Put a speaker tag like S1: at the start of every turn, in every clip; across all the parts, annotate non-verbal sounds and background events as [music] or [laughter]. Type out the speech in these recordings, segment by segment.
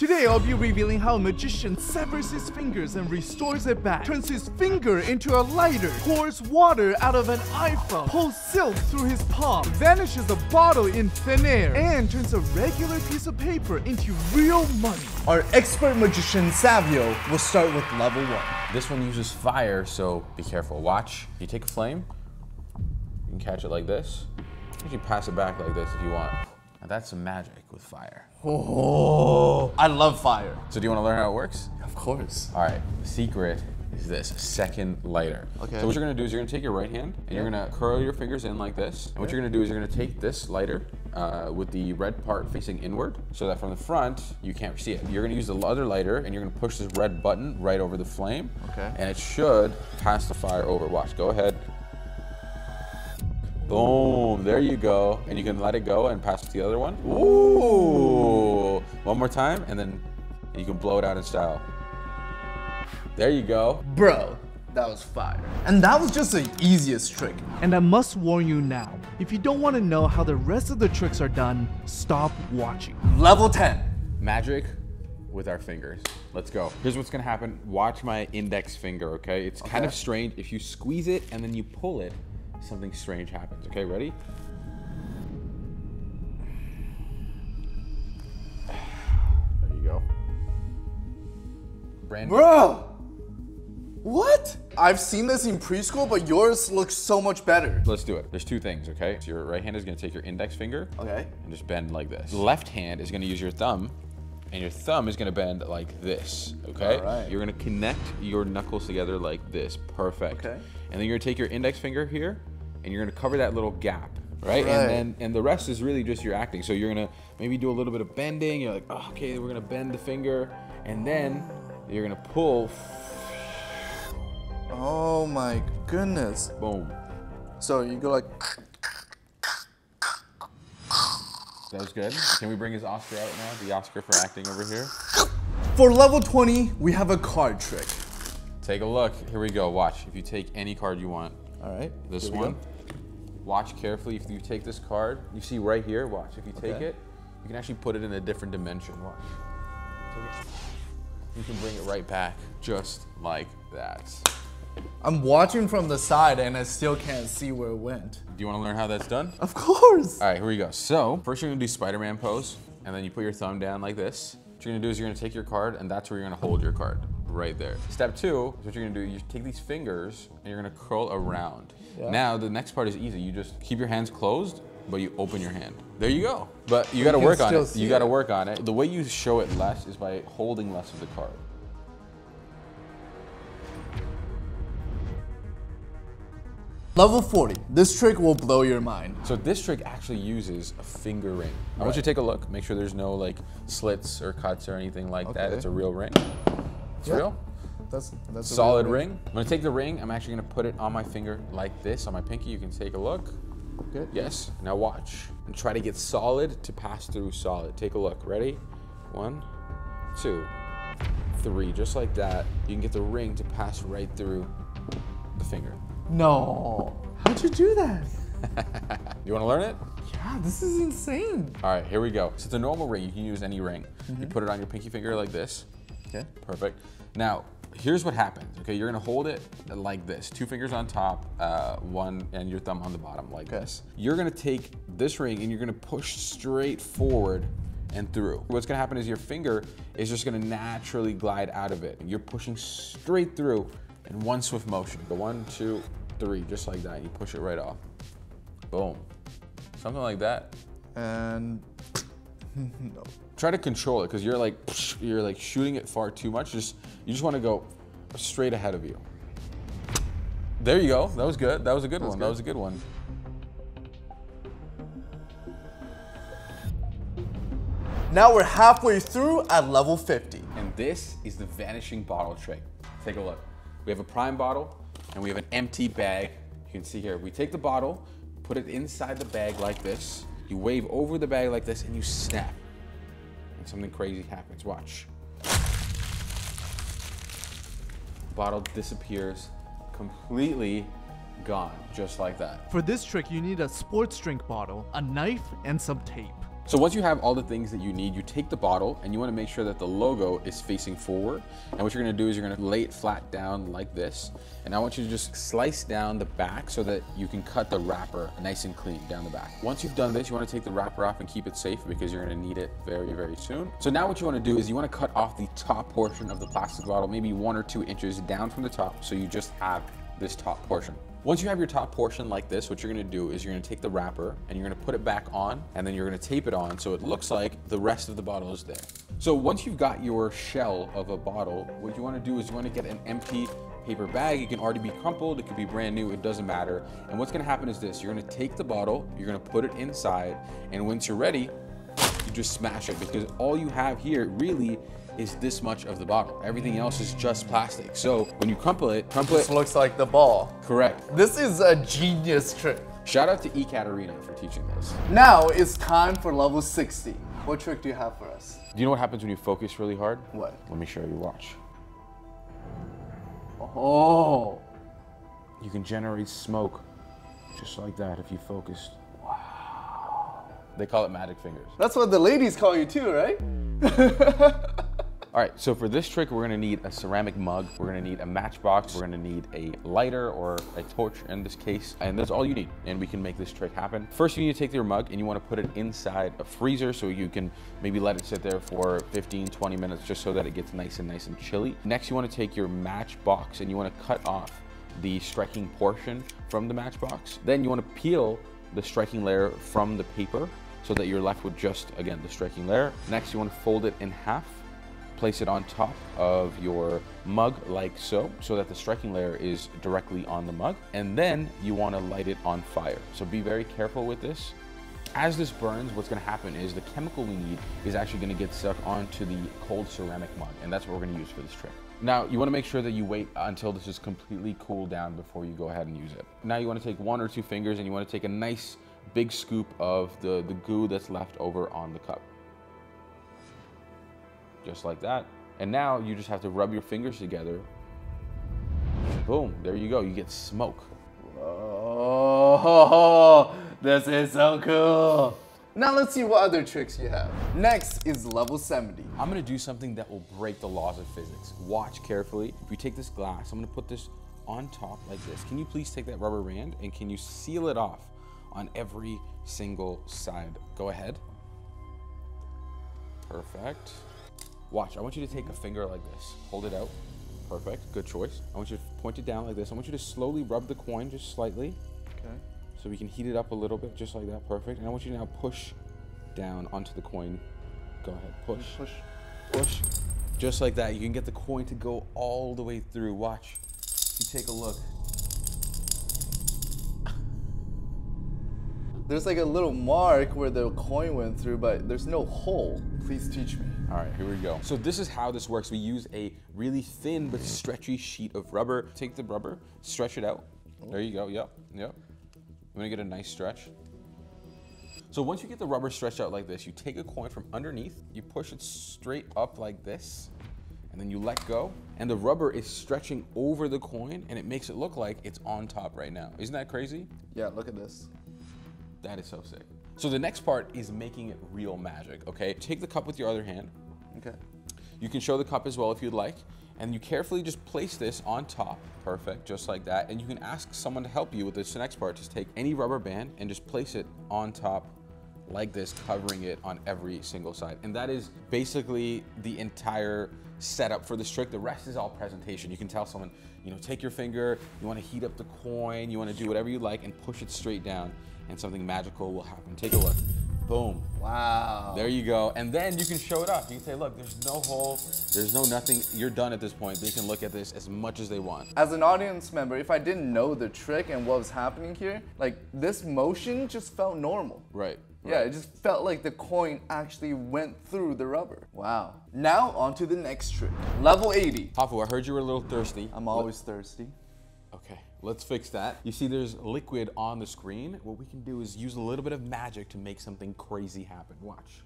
S1: Today I'll be revealing how a magician severs his fingers and restores it back, turns his finger into a lighter, pours water out of an iPhone, pulls silk through his palm, vanishes a bottle in thin air, and turns a regular piece of paper into real money.
S2: Our expert magician Savio will start with level one.
S3: This one uses fire, so be careful. Watch. You take a flame, you can catch it like this. You can pass it back like this if you want. Now that's some magic with fire.
S2: Oh, I love fire.
S3: So do you want to learn how it works?
S2: Of course.
S3: All right, the secret is this, second lighter.
S2: Okay.
S3: So what you're gonna do is you're gonna take your right hand and you're gonna curl your fingers in like this. And what you're gonna do is you're gonna take this lighter uh, with the red part facing inward so that from the front, you can't see it. You're gonna use the other lighter and you're gonna push this red button right over the flame.
S2: Okay.
S3: And it should pass the fire over. Watch, go ahead. Boom, there you go. And you can let it go and pass to the other one. Ooh, one more time and then you can blow it out in style. There you go.
S2: Bro, that was fire. And that was just the easiest trick.
S1: And I must warn you now, if you don't want to know how the rest of the tricks are done, stop watching.
S2: Level 10.
S3: Magic with our fingers. Let's go. Here's what's gonna happen. Watch my index finger, okay? It's kind of strange. If you squeeze it and then you pull it, something strange happens. Okay, ready? Brandon.
S2: Bro! What? I've seen this in preschool, but yours looks so much better.
S3: Let's do it. There's two things, okay? So your right hand is gonna take your index finger
S2: Okay.
S3: and just bend like this. Left hand is gonna use your thumb, and your thumb is gonna bend like this, okay?
S2: Alright.
S3: You're gonna connect your knuckles together like this. Perfect.
S2: Okay.
S3: And then you're gonna take your index finger here, and you're gonna cover that little gap, right?
S2: Right.
S3: And then and the rest is really just your acting. So you're gonna maybe do a little bit of bending. You're like, oh, okay, we're gonna bend the finger, and then you're gonna pull.
S2: Oh my goodness.
S3: Boom.
S2: So you go like,
S3: That was good. Can we bring his Oscar out now? The Oscar for acting over here.
S2: for level 20, we have a card trick.
S3: Take a look. Here we go. Watch. If you take any card you want,
S2: All right.
S3: this one.
S2: go.
S3: Watch carefully. If you take this card, you see right here. Watch. If you take
S2: Okay.
S3: it, you can actually put it in a different dimension. Watch. You can bring it right back, just like that.
S2: I'm watching from the side and I still can't see where it went.
S3: Do you want to learn how that's done?
S2: Of course.
S3: All right, here we go. So first you're gonna do Spider-Man pose, and then you put your thumb down like this. What you're gonna do is you're gonna take your card, and that's where you're gonna hold your card, right there. Step two is what you're gonna do. You take these fingers and you're gonna curl around.
S2: Yeah.
S3: Now the next part is easy. You just keep your hands closed, but you open your hand. There you go. But you gotta
S2: can
S3: work on it. You gotta
S2: it.
S3: work on it. The way you show it less is by holding less of the card.
S2: Level 40. This trick will blow your mind.
S3: So this trick actually uses a finger ring. I want you to take a look. Make sure there's no like slits or cuts or anything like that. It's a real ring. It's
S2: Yeah.
S3: real.
S2: That's that's a
S3: Solid
S2: real
S3: ring. I'm gonna take the ring. I'm actually gonna put it on my finger like this on my pinky. You can take a look.
S2: Good.
S3: Yes. Now watch and try to get solid to pass through solid. Take a look. Ready? One, two, three. Just like that. You can get the ring to pass right through the finger.
S2: No. How'd you do that? [laughs]
S3: You wanna learn it?
S2: Yeah, this is insane.
S3: All right, here we go. So it's a normal ring. You can use any ring. You mm-hmm. put it on your pinky finger like this.
S2: Okay.
S3: Perfect. Now, here's what happens. Okay, you're gonna hold it like this, two fingers on top, uh, one, and your thumb on the bottom like
S2: Okay.
S3: this. You're gonna take this ring and you're gonna push straight forward and through. What's gonna happen is your finger is just gonna naturally glide out of it. You're pushing straight through in one swift motion. Go one, two, three, just like that. You push it right off. Boom. Something like that.
S2: And [laughs] no.
S3: Try to control it because you're like you're like shooting it far too much. Just you just want to go straight ahead of you. There you go. That was good. That was a good one. That was a good one.
S2: Now we're halfway through at level 50.
S3: And this is the vanishing bottle trick. Take a look. We have a prime bottle and we have an empty bag. You can see here. We take the bottle, put it inside the bag like this. You wave over the bag like this and you snap. And something crazy happens. Watch. Bottle disappears, completely gone, just like that.
S1: For this trick, you need a sports drink bottle, a knife, and some tape.
S3: So once you have all the things that you need, you take the bottle and you wanna make sure that the logo is facing forward. And what you're gonna do is you're gonna lay it flat down like this. And I want you to just slice down the back so that you can cut the wrapper nice and clean down the back. Once you've done this, you wanna take the wrapper off and keep it safe because you're gonna need it very, very soon. So now what you wanna do is you wanna cut off the top portion of the plastic bottle, maybe one or two inches down from the top so you just have this top portion. Once you have your top portion like this, what you're gonna do is you're gonna take the wrapper and you're gonna put it back on and then you're gonna tape it on so it looks like the rest of the bottle is there. So once you've got your shell of a bottle, what you wanna do is you wanna get an empty paper bag. It can already be crumpled, it could be brand new, it doesn't matter. And what's gonna happen is this, you're gonna take the bottle, you're gonna put it inside, and once you're ready, you just smash it because all you have here really is this much of the bottle. Everything else is just plastic. So when you crumple it, crumple
S2: This
S3: it
S2: looks like the ball.
S3: correct.
S2: This is a genius trick.
S3: Shout out to Ekaterina for teaching this.
S2: Now it's time for level 60. What trick do you have for us?
S3: Do you know what happens when you focus really hard?
S2: What?
S3: Let me show you, watch.
S2: Oh,
S3: You can generate smoke just like that if you focused. They call it magic fingers.
S2: that's what the ladies call you too, right? [laughs]
S3: All right, so for this trick, we're gonna need a ceramic mug, we're gonna need a matchbox, we're gonna need a lighter or a torch in this case, and that's all you need, and we can make this trick happen. First, you need to take your mug and you wanna put it inside a freezer so you can maybe let it sit there for 15, 20 minutes just so that it gets nice and nice and chilly. Next, you wanna take your matchbox and you wanna cut off the striking portion from the matchbox. Then you wanna peel the striking layer from the paper so that you're left with just, again, the striking layer. Next, you wanna fold it in half place it on top of your mug like so, so that the striking layer is directly on the mug. And then you wanna light it on fire. So be very careful with this. As this burns, what's gonna happen is the chemical we need is actually gonna get stuck onto the cold ceramic mug, and that's what we're gonna use for this trick. Now, you wanna make sure that you wait until this is completely cooled down before you go ahead and use it. Now you wanna take one or two fingers and you wanna take a nice big scoop of the, the goo that's left over on the cup just like that. And now you just have to rub your fingers together. Boom, there you go. You get smoke.
S2: Oh, [laughs] this is so cool. Now let's see what other tricks you have. Next is level 70.
S3: I'm gonna do something that will break the laws of physics. Watch carefully. If you take this glass, I'm gonna put this on top like this. Can you please take that rubber band and can you seal it off on every single side? Go ahead. Perfect. Watch, I want you to take a finger like this. Hold it out. Perfect, good choice. I want you to point it down like this. I want you to slowly rub the coin just slightly
S2: Okay.
S3: so we can heat it up a little bit, just like that. Perfect. And I want you to now push down onto the coin. Go ahead, push,
S2: Push.
S3: push. Just like that. You can get the coin to go all the way through. Watch. You take a look.
S2: There's like a little mark where the coin went through, but there's no hole. Please teach me.
S3: All right, here we go. So this is how this works. We use a really thin but stretchy sheet of rubber. Take the rubber, stretch it out. There you go. Yep, yep. You want to get a nice stretch. So once you get the rubber stretched out like this, you take a coin from underneath, you push it straight up like this, and then you let go, and the rubber is stretching over the coin, and it makes it look like it's on top right now. Isn't that crazy?
S2: Yeah, look at this.
S3: That is so sick. So the next part is making it real magic, okay? Take the cup with your other hand,
S2: Okay.
S3: you can show the cup as well if you'd like. And you carefully just place this on top, perfect, just like that. And you can ask someone to help you with this next part. Just take any rubber band and just place it on top like this, covering it on every single side. And that is basically the entire setup for this trick. The rest is all presentation. You can tell someone, you know, take your finger, you wanna heat up the coin, you wanna do whatever you like and push it straight down and something magical will happen. Take a look. Boom.
S2: Wow.
S3: There you go. And then you can show it off. You can say, look, there's no hole, there's no nothing. You're done at this point. They can look at this as much as they want.
S2: As an audience member, if I didn't know the trick and what was happening here, like this motion just felt normal.
S3: Right.
S2: Yeah, it just felt like the coin actually went through the rubber. Wow. Now on to the next trick. Level 80.
S3: Hafu, I heard you were a little thirsty.
S2: I'm always thirsty.
S3: Let's fix that. You see there's liquid on the screen. What we can do is use a little bit of magic to make something crazy happen. Watch.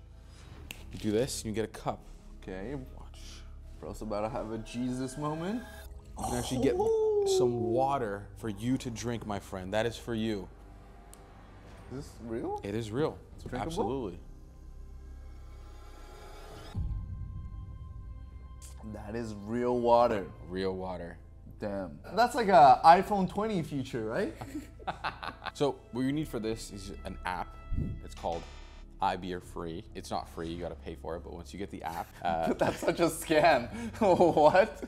S3: You do this, you get a cup.
S2: Okay,
S3: watch.
S2: We're also about to have a Jesus moment.
S3: You can actually get oh. some water for you to drink, my friend. That is for you.
S2: Is this real?
S3: It is real.
S2: It's drinkable?
S3: Absolutely.
S2: That is real water.
S3: Real water.
S2: Damn.
S1: That's like a iPhone 20 feature, right? [laughs]
S3: So what you need for this is an app. It's called iBeer Free. It's not free, you gotta pay for it, but once you get the app, uh, [laughs]
S2: That's such a scam. [laughs] what?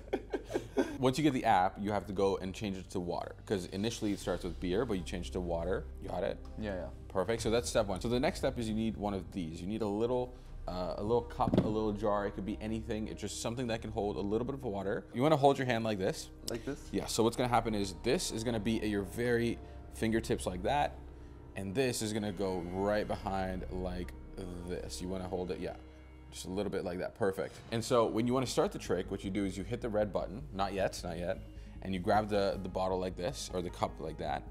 S3: once you get the app, you have to go and change it to water. Because initially it starts with beer, but you change it to water. You got it?
S2: Yeah, yeah.
S3: Perfect. So that's step one. So the next step is you need one of these. You need a little, uh, a little cup, a little jar. It could be anything. It's just something that can hold a little bit of water. You want to hold your hand like this.
S2: Like this?
S3: Yeah. So what's gonna happen is this is gonna be at your very fingertips like that, and this is gonna go right behind like this. You want to hold it, yeah. Just a little bit like that, perfect. And so when you want to start the trick, what you do is you hit the red button, not yet, not yet, and you grab the, the bottle like this, or the cup like that,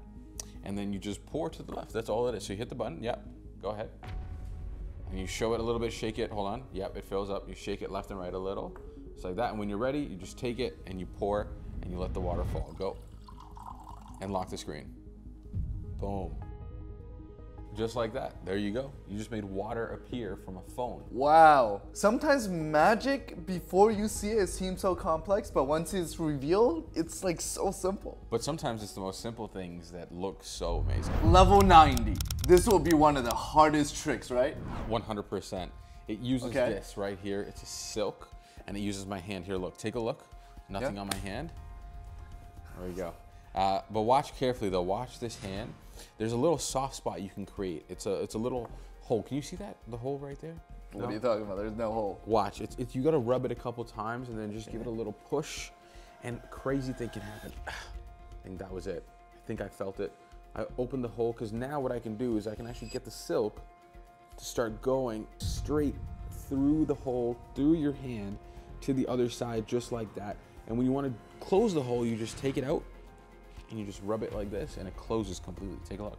S3: and then you just pour to the left. That's all it is. So you hit the button, yep, go ahead. And you show it a little bit, shake it, hold on, yep, it fills up. You shake it left and right a little, just like that. And when you're ready, you just take it and you pour and you let the water fall. Go. And lock the screen. Boom. Just like that. There you go. You just made water appear from a phone.
S2: Wow. Sometimes magic, before you see it, it seems so complex, but once it's revealed, it's like so simple.
S3: But sometimes it's the most simple things that look so amazing.
S2: Level 90. This will be one of the hardest tricks, right?
S3: 100%. It uses
S2: Okay.
S3: this right here. It's a silk, and it uses my hand here. Look, take a look. Nothing
S2: Yeah.
S3: on my hand. There you go. Uh, but watch carefully though. Watch this hand. There's a little soft spot you can create. It's a it's a little hole. Can you see that? The hole right there.
S2: What
S3: No?
S2: are you talking about? There's no hole.
S3: Watch. It's, it's you gotta rub it a couple times and then just give it a little push, and crazy thing can happen. [sighs] I think that was it. I think I felt it. I opened the hole because now what I can do is I can actually get the silk to start going straight through the hole, through your hand, to the other side, just like that. And when you want to close the hole, you just take it out and you just rub it like this, and it closes completely. Take a look.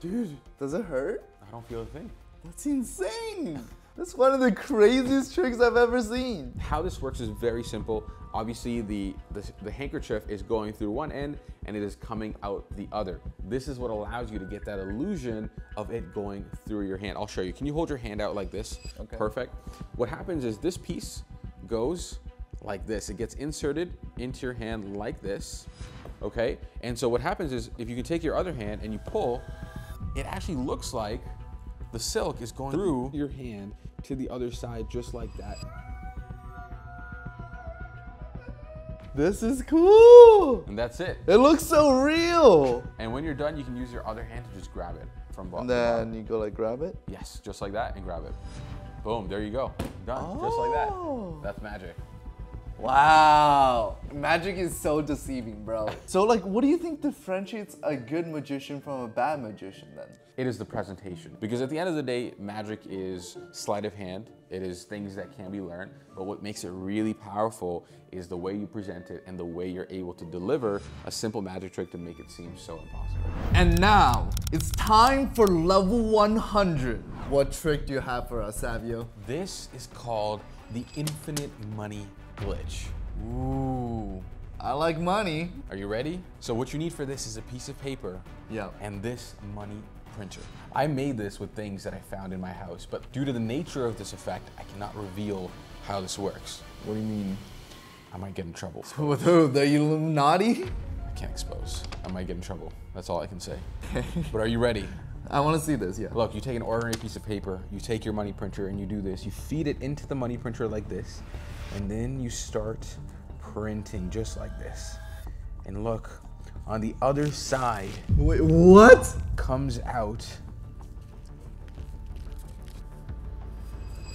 S2: Dude, does it hurt?
S3: I don't feel a thing.
S2: That's insane. That's one of the craziest tricks I've ever seen.
S3: How this works is very simple. Obviously, the, the, the handkerchief is going through one end and it is coming out the other. This is what allows you to get that illusion of it going through your hand. I'll show you. Can you hold your hand out like this?
S2: Okay.
S3: Perfect. What happens is this piece goes like this. It gets inserted into your hand like this, okay? And so what happens is if you can take your other hand and you pull, it actually looks like the silk is going through your hand to the other side just like that.
S2: This is cool.
S3: And that's it.
S2: It looks so real.
S3: And when you're done, you can use your other hand to just grab it from bottom.
S2: And then you go like grab it.
S3: yes, just like that, and grab it. Boom, there you go. Done, just like that.
S2: Oh.
S3: That's magic.
S2: Wow. Magic is so deceiving, bro. so like what do you think differentiates a good magician from a bad magician then?
S3: It is the presentation. Because at the end of the day, magic is sleight of hand. It is things that can be learned. But what makes it really powerful is the way you present it and the way you're able to deliver a simple magic trick to make it seem so impossible.
S2: And now, it's time for level 100. What trick do you have for us, Savio?
S3: This is called the infinite money glitch.
S2: Ooh, I like money.
S3: Are you ready? So what you need for this is a piece of paper
S2: Yeah.
S3: and this money printer. I made this with things that I found in my house, but due to the nature of this effect, I cannot reveal how this works.
S2: What do you mean?
S3: I might get in trouble. [laughs]
S2: With who? The Illuminati?
S3: I can't expose. I might get in trouble. That's all I can say. but are you ready? [laughs]
S2: I want to see this, yeah.
S3: Look, you take an ordinary piece of paper, you take your money printer and you do this. You feed it into the money printer like this, and then you start printing just like this. And look, on the other side
S2: Wait, what?
S3: comes out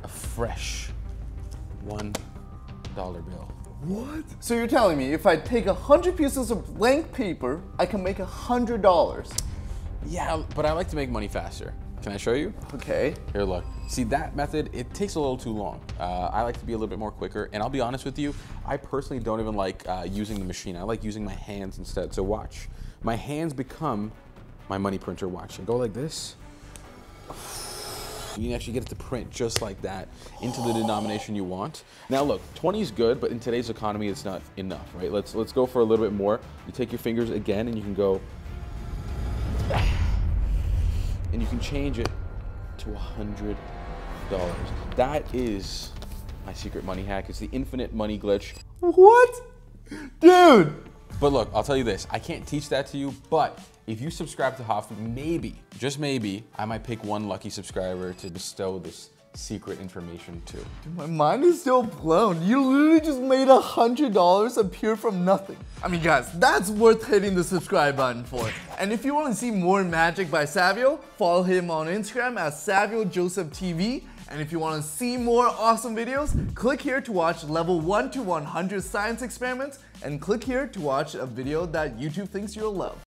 S3: a fresh one dollar bill.
S2: What? So you're telling me if I take a hundred pieces of blank paper, I can make a hundred dollars?
S3: Yeah, but I like to make money faster. Can I show you?
S2: Okay.
S3: Here, look. See, that method, it takes a little too long. Uh, I like to be a little bit more quicker, and I'll be honest with you, I personally don't even like uh, using the machine. I like using my hands instead. So watch. My hands become my money printer. Watch. And go like this. You can actually get it to print just like that into the denomination you want. Now look, 20 is good, but in today's economy, it's not enough, right? Let's let's go for a little bit more. You take your fingers again, and you can go, and you can change it to $100. That is my secret money hack. It's the infinite money glitch.
S2: What? Dude!
S3: But look, I'll tell you this. I can't teach that to you, but if you subscribe to Hoffman, maybe, just maybe, I might pick one lucky subscriber to bestow this secret information to.
S2: My mind is still blown. You literally just made a hundred dollars appear from nothing. I mean guys, that's worth hitting the subscribe button for. And if you want to see more magic by Savio, follow him on Instagram at SavioJosephTV. And if you want to see more awesome videos, click here to watch level 1 to 100 science experiments and click here to watch a video that YouTube thinks you'll love.